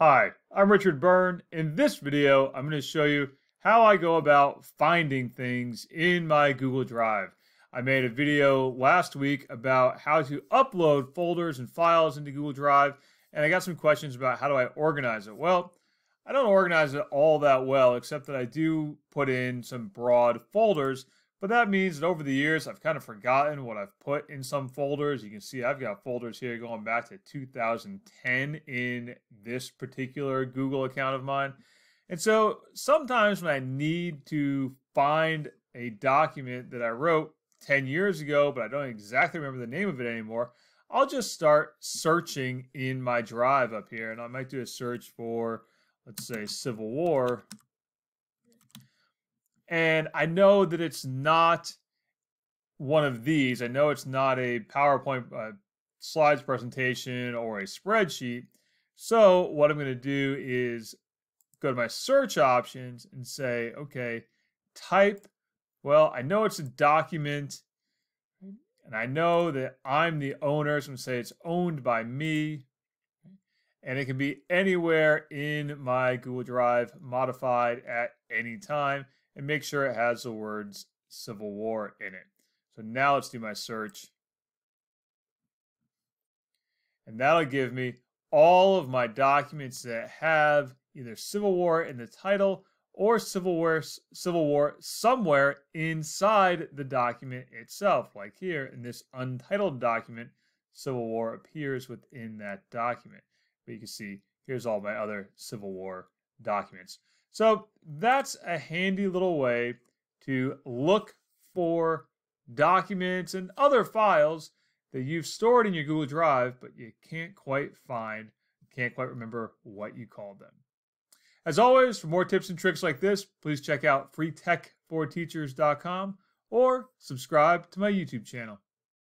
Hi, I'm Richard Byrne. In this video, I'm going to show you how I go about finding things in my Google Drive. I made a video last week about how to upload folders and files into Google Drive, and I got some questions about how do I organize it. Well, I don't organize it all that well, except that I do put in some broad folders but that means that over the years, I've kind of forgotten what I've put in some folders. You can see I've got folders here going back to 2010 in this particular Google account of mine. And so sometimes when I need to find a document that I wrote 10 years ago, but I don't exactly remember the name of it anymore, I'll just start searching in my drive up here. And I might do a search for, let's say, Civil War and I know that it's not one of these. I know it's not a PowerPoint uh, slides presentation or a spreadsheet. So what I'm going to do is go to my search options and say, okay, type. Well, I know it's a document and I know that I'm the owner. So I'm going to say it's owned by me. And it can be anywhere in my Google Drive, modified at any time and make sure it has the words Civil War in it. So now let's do my search. And that'll give me all of my documents that have either Civil War in the title or Civil War, Civil War somewhere inside the document itself. Like here in this untitled document, Civil War appears within that document. But you can see here's all my other Civil War documents. So that's a handy little way to look for documents and other files that you've stored in your Google Drive, but you can't quite find, can't quite remember what you called them. As always, for more tips and tricks like this, please check out freetech4teachers.com or subscribe to my YouTube channel.